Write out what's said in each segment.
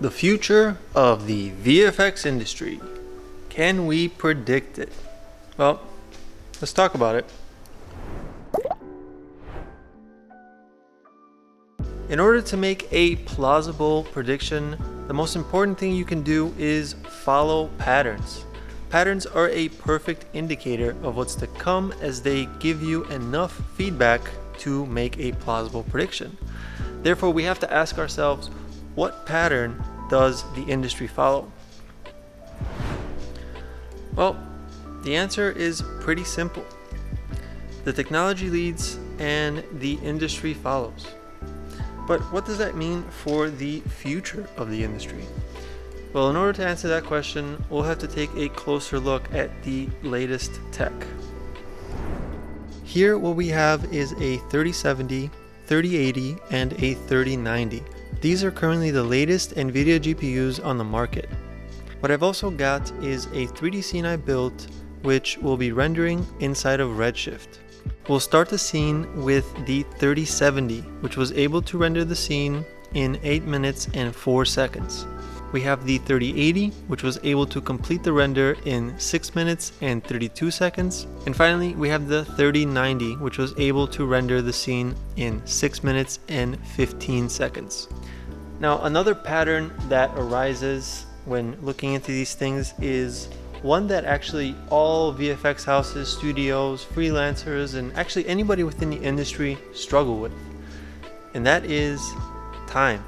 The future of the VFX industry. Can we predict it? Well, let's talk about it. In order to make a plausible prediction, the most important thing you can do is follow patterns. Patterns are a perfect indicator of what's to come as they give you enough feedback to make a plausible prediction. Therefore, we have to ask ourselves what pattern does the industry follow? Well, the answer is pretty simple. The technology leads and the industry follows. But what does that mean for the future of the industry? Well, in order to answer that question, we'll have to take a closer look at the latest tech. Here, what we have is a 3070, 3080, and a 3090. These are currently the latest NVIDIA GPUs on the market. What I've also got is a 3D scene I built, which will be rendering inside of Redshift. We'll start the scene with the 3070, which was able to render the scene in 8 minutes and 4 seconds. We have the 3080, which was able to complete the render in 6 minutes and 32 seconds. And finally, we have the 3090, which was able to render the scene in 6 minutes and 15 seconds. Now, another pattern that arises when looking into these things is one that actually all VFX houses, studios, freelancers, and actually anybody within the industry struggle with. And that is time.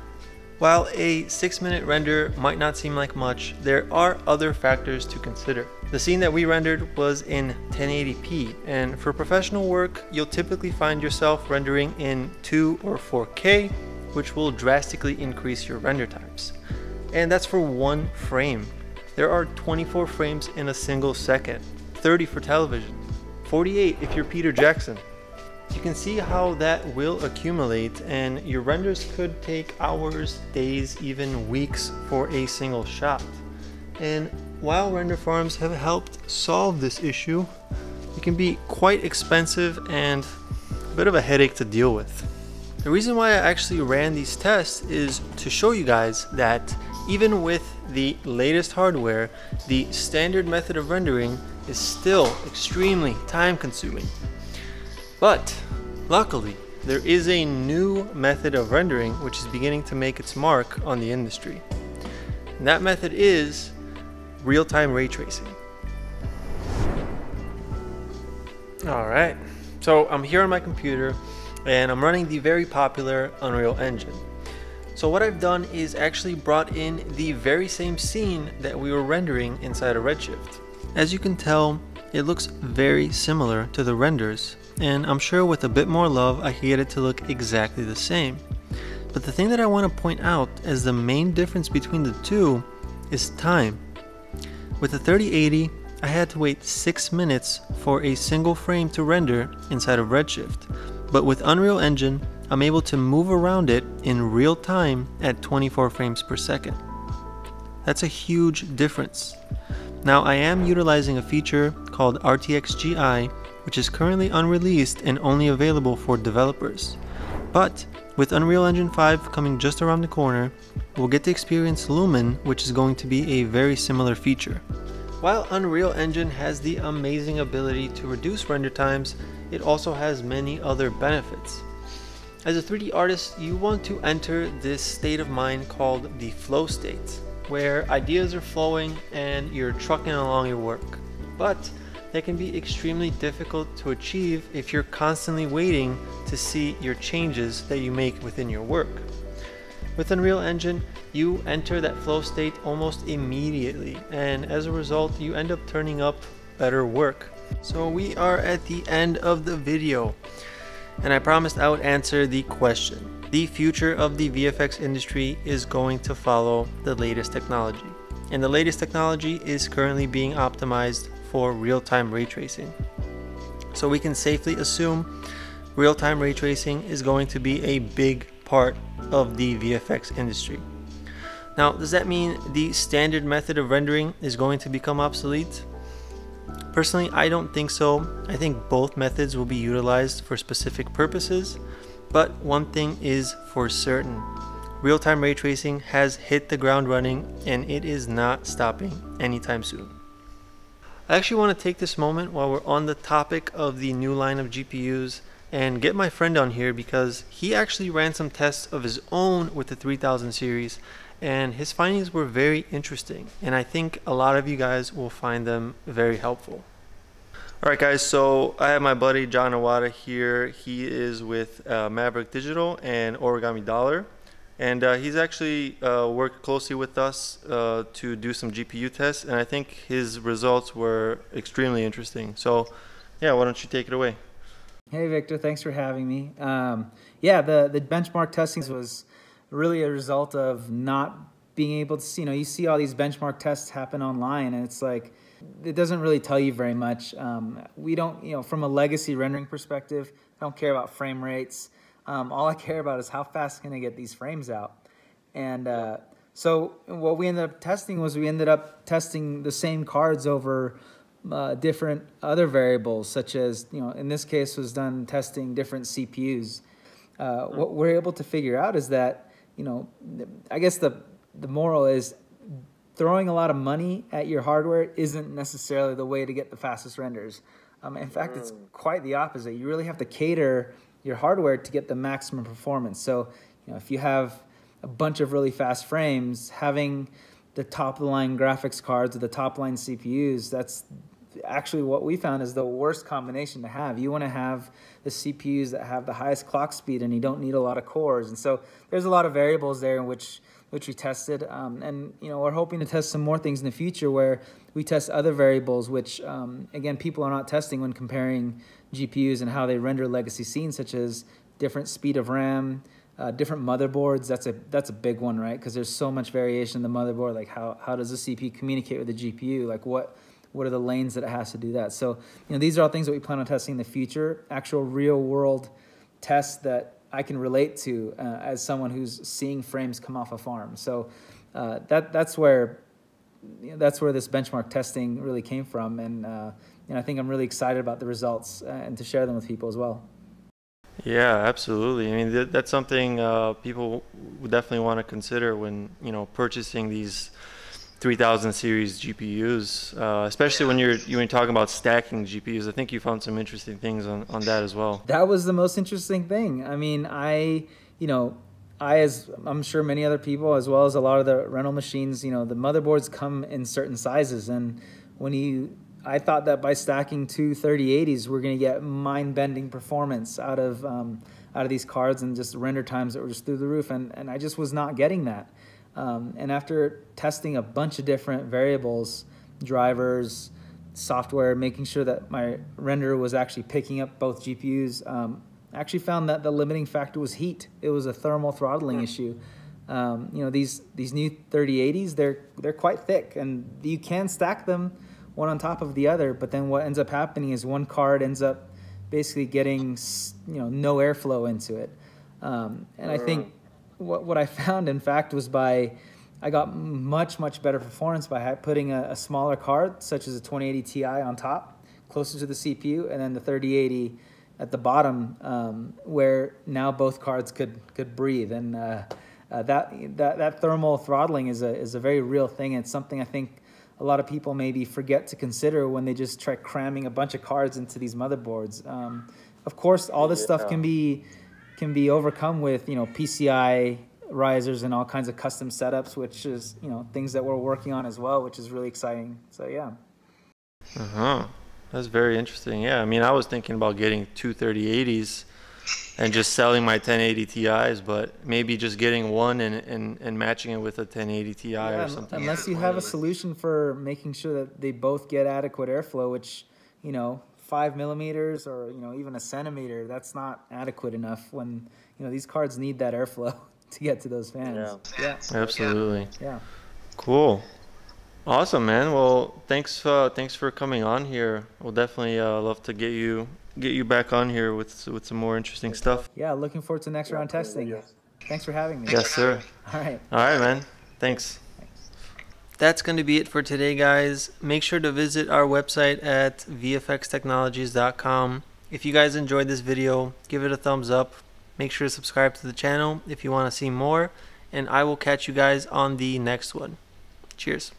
While a 6 minute render might not seem like much, there are other factors to consider. The scene that we rendered was in 1080p, and for professional work, you'll typically find yourself rendering in 2 or 4K, which will drastically increase your render times. And that's for one frame. There are 24 frames in a single second, 30 for television, 48 if you're Peter Jackson. You can see how that will accumulate and your renders could take hours, days, even weeks for a single shot. And while render farms have helped solve this issue, it can be quite expensive and a bit of a headache to deal with. The reason why I actually ran these tests is to show you guys that even with the latest hardware, the standard method of rendering is still extremely time consuming. But luckily, there is a new method of rendering which is beginning to make its mark on the industry. And that method is real-time ray tracing. Alright, so I'm here on my computer and I'm running the very popular Unreal Engine. So what I've done is actually brought in the very same scene that we were rendering inside of Redshift. As you can tell, it looks very similar to the renders and I'm sure with a bit more love I can get it to look exactly the same. But the thing that I want to point out as the main difference between the two is time. With the 3080, I had to wait 6 minutes for a single frame to render inside of Redshift, but with Unreal Engine, I'm able to move around it in real time at 24 frames per second. That's a huge difference. Now I am utilizing a feature called RTX GI which is currently unreleased and only available for developers. But with Unreal Engine 5 coming just around the corner, we'll get to experience Lumen, which is going to be a very similar feature. While Unreal Engine has the amazing ability to reduce render times, it also has many other benefits. As a 3D artist, you want to enter this state of mind called the flow state, where ideas are flowing and you're trucking along your work. But that can be extremely difficult to achieve if you're constantly waiting to see your changes that you make within your work. With Unreal Engine, you enter that flow state almost immediately, and as a result, you end up turning up better work. So we are at the end of the video, and I promised I would answer the question. The future of the VFX industry is going to follow the latest technology. And the latest technology is currently being optimized for real-time ray tracing. So we can safely assume real-time ray tracing is going to be a big part of the VFX industry. Now, does that mean the standard method of rendering is going to become obsolete? Personally, I don't think so. I think both methods will be utilized for specific purposes, but one thing is for certain. real-time ray tracing has hit the ground running and it is not stopping anytime soon. I actually want to take this moment while we're on the topic of the new line of GPUs and get my friend on here because he actually ran some tests of his own with the 3000 series and his findings were very interesting and I think a lot of you guys will find them very helpful. Alright guys, so I have my buddy John Awada here. He is with uh, Maverick Digital and Origami Dollar. And uh, he's actually uh, worked closely with us uh, to do some GPU tests, and I think his results were extremely interesting. So, yeah, why don't you take it away? Hey, Victor, thanks for having me. Um, yeah, the, the benchmark testing was really a result of not being able to see, you know, you see all these benchmark tests happen online, and it's like, it doesn't really tell you very much. Um, we don't, you know, from a legacy rendering perspective, I don't care about frame rates. Um, all I care about is how fast can I get these frames out. And uh, so what we ended up testing was we ended up testing the same cards over uh, different other variables, such as, you know, in this case was done testing different CPUs. Uh, what we're able to figure out is that, you know, I guess the, the moral is throwing a lot of money at your hardware isn't necessarily the way to get the fastest renders. Um, in fact, it's mm. quite the opposite. You really have to cater your hardware to get the maximum performance. So, you know, if you have a bunch of really fast frames, having the top of the line graphics cards or the top line CPUs, that's actually what we found is the worst combination to have. You want to have the CPUs that have the highest clock speed and you don't need a lot of cores. And so there's a lot of variables there in which which we tested. Um, and you know, we're hoping to test some more things in the future where we test other variables, which um, again, people are not testing when comparing GPUs and how they render legacy scenes, such as different speed of RAM, uh, different motherboards. That's a that's a big one, right? Because there's so much variation in the motherboard. Like how how does the CPU communicate with the GPU? Like what what are the lanes that it has to do that? So you know, these are all things that we plan on testing in the future. Actual real world tests that I can relate to uh, as someone who's seeing frames come off a farm. So uh, that that's where that's where this benchmark testing really came from, and uh, you know, I think I'm really excited about the results uh, and to share them with people as well. Yeah, absolutely. I mean, that's something uh, people would definitely want to consider when you know purchasing these 3000 series GPUs, uh, especially when you're you're talking about stacking GPUs. I think you found some interesting things on, on that as well. That was the most interesting thing. I mean, I you know, I as I'm sure many other people as well as a lot of the rental machines, you know, the motherboards come in certain sizes, and when you I thought that by stacking two 3080s, we're going to get mind-bending performance out of um, out of these cards and just render times that were just through the roof, and and I just was not getting that. Um, and after testing a bunch of different variables, drivers, software, making sure that my renderer was actually picking up both GPUs, um, I actually found that the limiting factor was heat. It was a thermal throttling issue. Um, you know, these, these new 3080s, they're, they're quite thick and you can stack them one on top of the other, but then what ends up happening is one card ends up basically getting, you know, no airflow into it. Um, and I think what, what I found, in fact, was by I got much, much better performance by putting a, a, smaller card, such as a 2080 Ti on top, closer to the CPU, and then the 3080 at the bottom, um, where now both cards could could breathe. And uh, uh, that, that that thermal throttling is a is a very real thing. It's something I think a lot of people maybe forget to consider when they just try cramming a bunch of cards into these motherboards. Um, of course, all this stuff can be can be overcome with you know PCI risers and all kinds of custom setups, which is you know things that we're working on as well, which is really exciting. So yeah. Uh huh. That's very interesting. Yeah, I mean, I was thinking about getting two 3080s and just selling my 1080 Ti's, but maybe just getting one and, and, and matching it with a 1080 Ti yeah, or something. Unless you have a solution for making sure that they both get adequate airflow, which you know five millimeters or you know even a centimeter that's not adequate enough when you know these cards need that airflow to get to those fans. Yeah, yeah. absolutely. Yeah. Cool awesome man well thanks uh, thanks for coming on here we'll definitely uh, love to get you get you back on here with with some more interesting stuff yeah looking forward to next round testing Yes. thanks for having me yes sir all right all right man thanks that's going to be it for today, guys. Make sure to visit our website at vfxtechnologies.com. If you guys enjoyed this video, give it a thumbs up. Make sure to subscribe to the channel if you want to see more. and I will catch you guys on the next one. Cheers.